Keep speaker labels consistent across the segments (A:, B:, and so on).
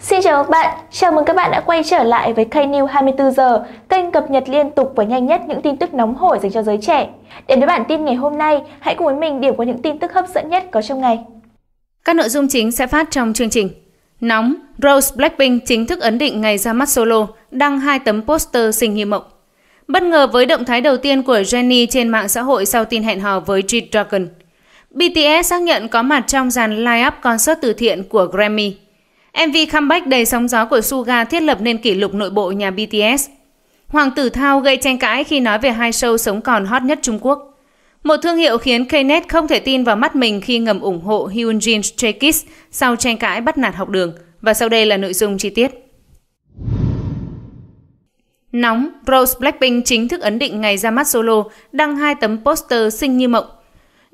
A: Xin chào các bạn, chào mừng các bạn đã quay trở lại với kênh New 24 giờ, kênh cập nhật liên tục và nhanh nhất những tin tức nóng hổi dành cho giới trẻ. Đến với bản tin ngày hôm nay, hãy cùng với mình điểm qua những tin tức hấp dẫn nhất có trong ngày.
B: Các nội dung chính sẽ phát trong chương trình. Nóng, Rose Blackpink chính thức ấn định ngày ra mắt solo, đăng hai tấm poster sinh như mộng. Bất ngờ với động thái đầu tiên của Jennie trên mạng xã hội sau tin hẹn hò với G-Dragon. BTS xác nhận có mặt trong dàn line-up concert từ thiện của Grammy. MV comeback đầy sóng gió của Suga thiết lập nên kỷ lục nội bộ nhà BTS. Hoàng tử Thao gây tranh cãi khi nói về hai show sống còn hot nhất Trung Quốc. Một thương hiệu khiến Knet không thể tin vào mắt mình khi ngầm ủng hộ Hyunjin Stray Kids sau tranh cãi bắt nạt học đường. Và sau đây là nội dung chi tiết. Nóng, Rose Blackpink chính thức ấn định ngày ra mắt solo, đăng hai tấm poster xinh như mộng.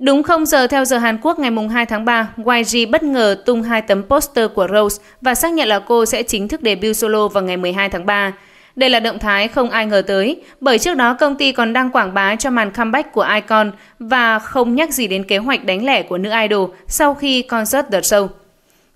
B: Đúng 0 giờ theo giờ Hàn Quốc ngày 2 tháng 3, YG bất ngờ tung hai tấm poster của Rose và xác nhận là cô sẽ chính thức debut solo vào ngày 12 tháng 3. Đây là động thái không ai ngờ tới, bởi trước đó công ty còn đang quảng bá cho màn comeback của Icon và không nhắc gì đến kế hoạch đánh lẻ của nữ idol sau khi concert The Show.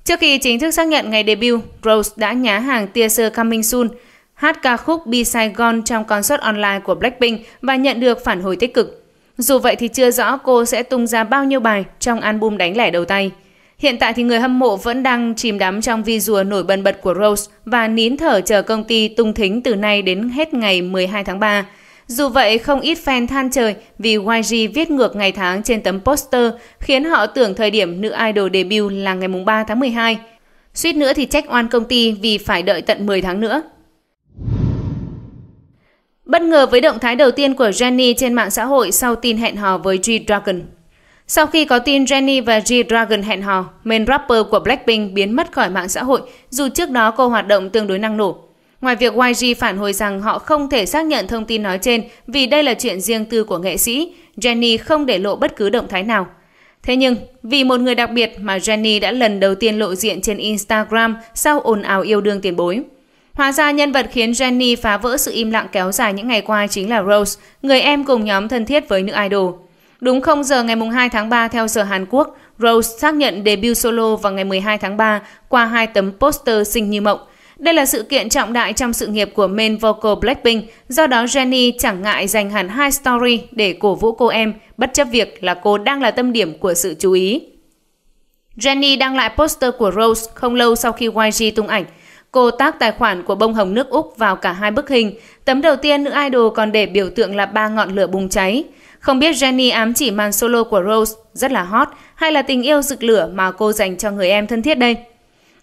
B: Trước khi chính thức xác nhận ngày debut, Rose đã nhá hàng teaser Coming Soon, hát ca khúc Be Saigon trong concert online của Blackpink và nhận được phản hồi tích cực. Dù vậy thì chưa rõ cô sẽ tung ra bao nhiêu bài trong album đánh lẻ đầu tay. Hiện tại thì người hâm mộ vẫn đang chìm đắm trong vi rùa nổi bần bật của Rose và nín thở chờ công ty tung thính từ nay đến hết ngày 12 tháng 3. Dù vậy, không ít fan than trời vì YG viết ngược ngày tháng trên tấm poster khiến họ tưởng thời điểm nữ idol debut là ngày 3 tháng 12. Suýt nữa thì trách oan công ty vì phải đợi tận 10 tháng nữa. Bất ngờ với động thái đầu tiên của Jennie trên mạng xã hội sau tin hẹn hò với G-Dragon. Sau khi có tin Jennie và G-Dragon hẹn hò, main rapper của Blackpink biến mất khỏi mạng xã hội dù trước đó cô hoạt động tương đối năng nổ. Ngoài việc YG phản hồi rằng họ không thể xác nhận thông tin nói trên vì đây là chuyện riêng tư của nghệ sĩ, Jennie không để lộ bất cứ động thái nào. Thế nhưng, vì một người đặc biệt mà Jennie đã lần đầu tiên lộ diện trên Instagram sau ồn ào yêu đương tiền bối. Hóa ra nhân vật khiến Jennie phá vỡ sự im lặng kéo dài những ngày qua chính là Rose, người em cùng nhóm thân thiết với nữ idol. Đúng 0 giờ ngày 2 tháng 3 theo giờ Hàn Quốc, Rose xác nhận debut solo vào ngày 12 tháng 3 qua hai tấm poster xinh như mộng. Đây là sự kiện trọng đại trong sự nghiệp của main vocal Blackpink, do đó Jennie chẳng ngại dành hẳn hai story để cổ vũ cô em, bất chấp việc là cô đang là tâm điểm của sự chú ý. Jennie đăng lại poster của Rose không lâu sau khi YG tung ảnh. Cô tác tài khoản của bông hồng nước Úc vào cả hai bức hình. Tấm đầu tiên nữ idol còn để biểu tượng là ba ngọn lửa bùng cháy. Không biết jenny ám chỉ màn solo của Rose rất là hot hay là tình yêu rực lửa mà cô dành cho người em thân thiết đây.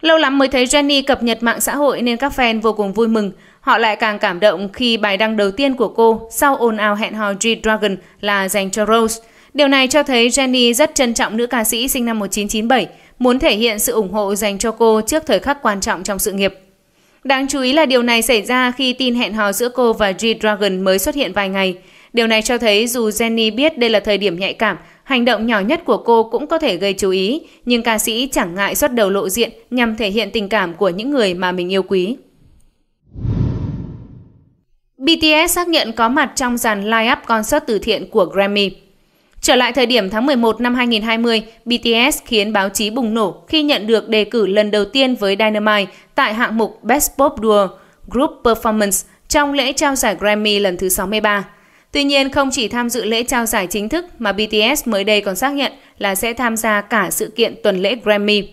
B: Lâu lắm mới thấy jenny cập nhật mạng xã hội nên các fan vô cùng vui mừng. Họ lại càng cảm động khi bài đăng đầu tiên của cô sau ồn ào hẹn hò G-Dragon là dành cho Rose. Điều này cho thấy jenny rất trân trọng nữ ca sĩ sinh năm 1997, muốn thể hiện sự ủng hộ dành cho cô trước thời khắc quan trọng trong sự nghiệp. Đáng chú ý là điều này xảy ra khi tin hẹn hò giữa cô và G-Dragon mới xuất hiện vài ngày. Điều này cho thấy dù Jennie biết đây là thời điểm nhạy cảm, hành động nhỏ nhất của cô cũng có thể gây chú ý, nhưng ca sĩ chẳng ngại xuất đầu lộ diện nhằm thể hiện tình cảm của những người mà mình yêu quý. BTS xác nhận có mặt trong dàn live up concert từ thiện của Grammy. Trở lại thời điểm tháng 11 năm 2020, BTS khiến báo chí bùng nổ khi nhận được đề cử lần đầu tiên với Dynamite tại hạng mục Best Pop Duo Group Performance trong lễ trao giải Grammy lần thứ 63. Tuy nhiên, không chỉ tham dự lễ trao giải chính thức mà BTS mới đây còn xác nhận là sẽ tham gia cả sự kiện tuần lễ Grammy.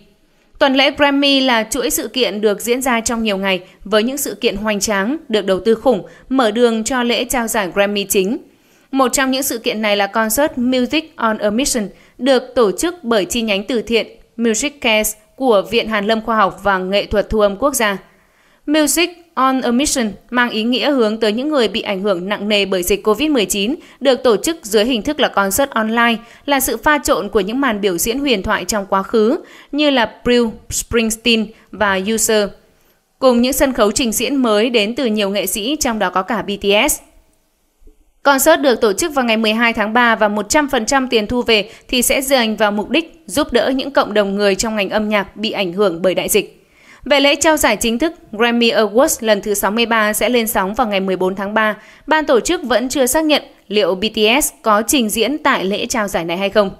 B: Tuần lễ Grammy là chuỗi sự kiện được diễn ra trong nhiều ngày với những sự kiện hoành tráng, được đầu tư khủng, mở đường cho lễ trao giải Grammy chính. Một trong những sự kiện này là concert Music on a Mission được tổ chức bởi chi nhánh từ thiện Music Cares của Viện Hàn Lâm Khoa học và Nghệ thuật Thu âm Quốc gia. Music on a Mission mang ý nghĩa hướng tới những người bị ảnh hưởng nặng nề bởi dịch COVID-19, được tổ chức dưới hình thức là concert online, là sự pha trộn của những màn biểu diễn huyền thoại trong quá khứ như là Bruce Springsteen và User, cùng những sân khấu trình diễn mới đến từ nhiều nghệ sĩ trong đó có cả BTS. Concert được tổ chức vào ngày 12 tháng 3 và 100% tiền thu về thì sẽ dành vào mục đích giúp đỡ những cộng đồng người trong ngành âm nhạc bị ảnh hưởng bởi đại dịch. Về lễ trao giải chính thức, Grammy Awards lần thứ 63 sẽ lên sóng vào ngày 14 tháng 3. Ban tổ chức vẫn chưa xác nhận liệu BTS có trình diễn tại lễ trao giải này hay không.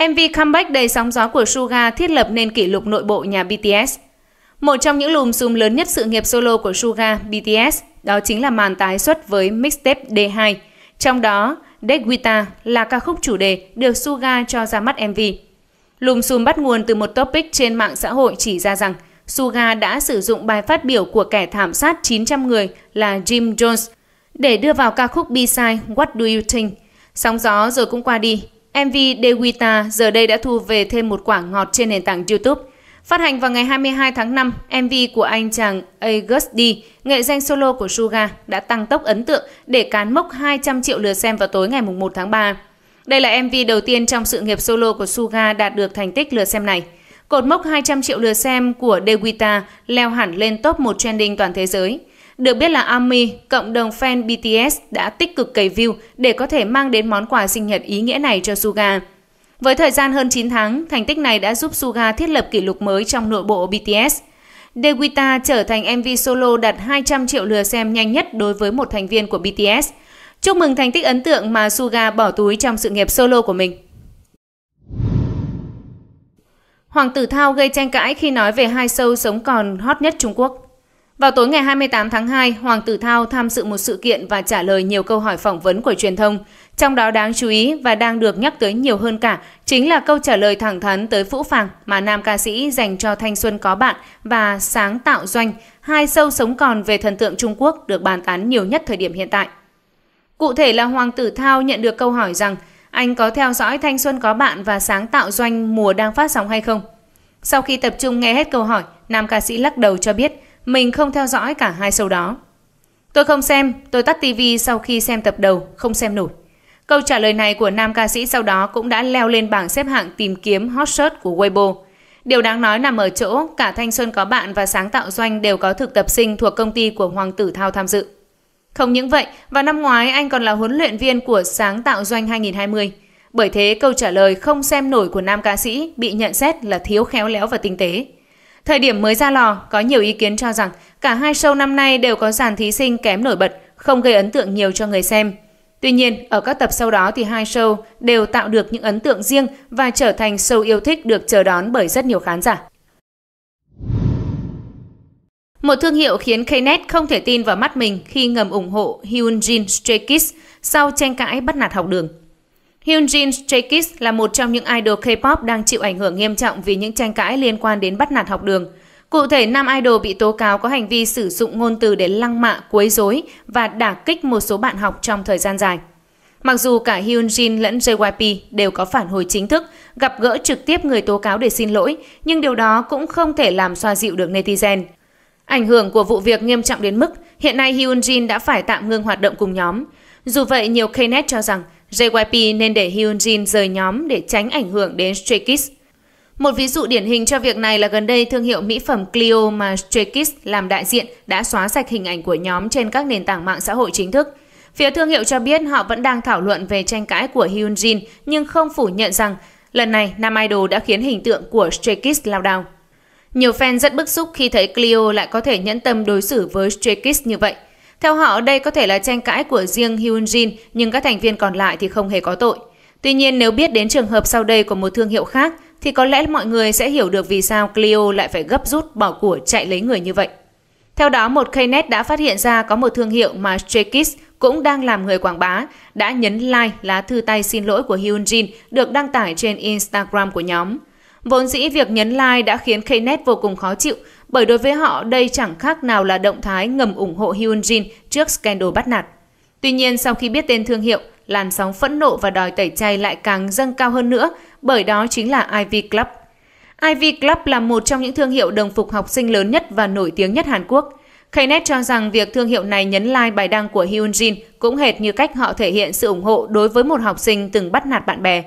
B: MV comeback đầy sóng gió của Suga thiết lập nên kỷ lục nội bộ nhà BTS. Một trong những lùm xùm lớn nhất sự nghiệp solo của Suga, BTS, đó chính là màn tái xuất với mixtape D2. Trong đó, Deguita là ca khúc chủ đề được Suga cho ra mắt MV. Lùm xùm bắt nguồn từ một topic trên mạng xã hội chỉ ra rằng Suga đã sử dụng bài phát biểu của kẻ thảm sát 900 người là Jim Jones để đưa vào ca khúc B-side What Do You Think. Sóng gió rồi cũng qua đi. MV Deguita giờ đây đã thu về thêm một quả ngọt trên nền tảng YouTube. Phát hành vào ngày 22 tháng 5, MV của anh chàng August D, nghệ danh solo của Suga, đã tăng tốc ấn tượng để cán mốc 200 triệu lượt xem vào tối ngày 1 tháng 3. Đây là MV đầu tiên trong sự nghiệp solo của Suga đạt được thành tích lượt xem này. Cột mốc 200 triệu lượt xem của Dewita leo hẳn lên top 1 trending toàn thế giới. Được biết là ARMY, cộng đồng fan BTS đã tích cực cày view để có thể mang đến món quà sinh nhật ý nghĩa này cho Suga. Với thời gian hơn 9 tháng, thành tích này đã giúp Suga thiết lập kỷ lục mới trong nội bộ BTS. Dewita trở thành MV solo đạt 200 triệu lượt xem nhanh nhất đối với một thành viên của BTS. Chúc mừng thành tích ấn tượng mà Suga bỏ túi trong sự nghiệp solo của mình. Hoàng tử Thao gây tranh cãi khi nói về hai show sống còn hot nhất Trung Quốc. Vào tối ngày 28 tháng 2, Hoàng tử Thao tham dự một sự kiện và trả lời nhiều câu hỏi phỏng vấn của truyền thông. Trong đó đáng chú ý và đang được nhắc tới nhiều hơn cả chính là câu trả lời thẳng thắn tới Phũ Phàng mà nam ca sĩ dành cho Thanh Xuân Có Bạn và Sáng Tạo Doanh, hai sâu sống còn về thần tượng Trung Quốc được bàn tán nhiều nhất thời điểm hiện tại. Cụ thể là Hoàng tử Thao nhận được câu hỏi rằng anh có theo dõi Thanh Xuân Có Bạn và Sáng Tạo Doanh mùa đang phát sóng hay không? Sau khi tập trung nghe hết câu hỏi, nam ca sĩ lắc đầu cho biết mình không theo dõi cả hai show đó. Tôi không xem, tôi tắt TV sau khi xem tập đầu, không xem nổi. Câu trả lời này của nam ca sĩ sau đó cũng đã leo lên bảng xếp hạng tìm kiếm hot search của Weibo. Điều đáng nói nằm ở chỗ cả Thanh Xuân có bạn và sáng tạo doanh đều có thực tập sinh thuộc công ty của Hoàng tử Thao tham dự. Không những vậy, vào năm ngoái anh còn là huấn luyện viên của sáng tạo doanh 2020. Bởi thế câu trả lời không xem nổi của nam ca sĩ bị nhận xét là thiếu khéo léo và tinh tế. Thời điểm mới ra lò, có nhiều ý kiến cho rằng cả hai show năm nay đều có dàn thí sinh kém nổi bật, không gây ấn tượng nhiều cho người xem. Tuy nhiên, ở các tập sau đó thì hai show đều tạo được những ấn tượng riêng và trở thành show yêu thích được chờ đón bởi rất nhiều khán giả. Một thương hiệu khiến Knet không thể tin vào mắt mình khi ngầm ủng hộ Hyunjin Stray Kids sau tranh cãi bắt nạt học đường. Hyunjin Stray là một trong những idol K-pop đang chịu ảnh hưởng nghiêm trọng vì những tranh cãi liên quan đến bắt nạt học đường. Cụ thể, nam idol bị tố cáo có hành vi sử dụng ngôn từ để lăng mạ, quấy rối và đả kích một số bạn học trong thời gian dài. Mặc dù cả Hyunjin lẫn JYP đều có phản hồi chính thức, gặp gỡ trực tiếp người tố cáo để xin lỗi, nhưng điều đó cũng không thể làm xoa dịu được netizen. Ảnh hưởng của vụ việc nghiêm trọng đến mức hiện nay Hyunjin đã phải tạm ngưng hoạt động cùng nhóm. Dù vậy, nhiều Knet cho rằng JYP nên để Hyunjin rời nhóm để tránh ảnh hưởng đến Stray Kids. Một ví dụ điển hình cho việc này là gần đây thương hiệu mỹ phẩm Clio mà Stray Kids làm đại diện đã xóa sạch hình ảnh của nhóm trên các nền tảng mạng xã hội chính thức. Phía thương hiệu cho biết họ vẫn đang thảo luận về tranh cãi của Hyunjin, nhưng không phủ nhận rằng lần này nam idol đã khiến hình tượng của Stray Kids lao đao. Nhiều fan rất bức xúc khi thấy Clio lại có thể nhẫn tâm đối xử với Stray Kids như vậy. Theo họ, đây có thể là tranh cãi của riêng Hyunjin, nhưng các thành viên còn lại thì không hề có tội. Tuy nhiên, nếu biết đến trường hợp sau đây của một thương hiệu khác, thì có lẽ mọi người sẽ hiểu được vì sao Clio lại phải gấp rút bỏ của chạy lấy người như vậy. Theo đó, một Knet đã phát hiện ra có một thương hiệu mà Stray Kids cũng đang làm người quảng bá, đã nhấn like lá thư tay xin lỗi của Hyunjin được đăng tải trên Instagram của nhóm. Vốn dĩ việc nhấn like đã khiến Knet vô cùng khó chịu bởi đối với họ đây chẳng khác nào là động thái ngầm ủng hộ Hyunjin trước scandal bắt nạt. Tuy nhiên sau khi biết tên thương hiệu, làn sóng phẫn nộ và đòi tẩy chay lại càng dâng cao hơn nữa bởi đó chính là Ivy Club. Ivy Club là một trong những thương hiệu đồng phục học sinh lớn nhất và nổi tiếng nhất Hàn Quốc. Knet cho rằng việc thương hiệu này nhấn like bài đăng của Hyunjin cũng hệt như cách họ thể hiện sự ủng hộ đối với một học sinh từng bắt nạt bạn bè.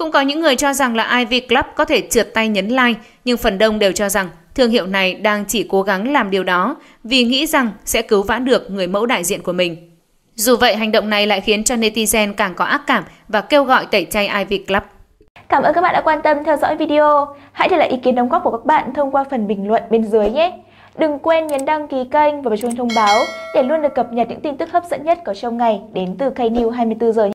B: Cũng có những người cho rằng là Ivy Club có thể trượt tay nhấn like, nhưng phần đông đều cho rằng thương hiệu này đang chỉ cố gắng làm điều đó vì nghĩ rằng sẽ cứu vãn được người mẫu đại diện của mình. Dù vậy, hành động này lại khiến cho netizen càng có ác cảm và kêu gọi tẩy chay Ivy Club.
A: Cảm ơn các bạn đã quan tâm theo dõi video. Hãy để lại ý kiến đóng góp của các bạn thông qua phần bình luận bên dưới nhé. Đừng quên nhấn đăng ký kênh và bật chuông thông báo để luôn được cập nhật những tin tức hấp dẫn nhất có trong ngày đến từ Knews 24 giờ.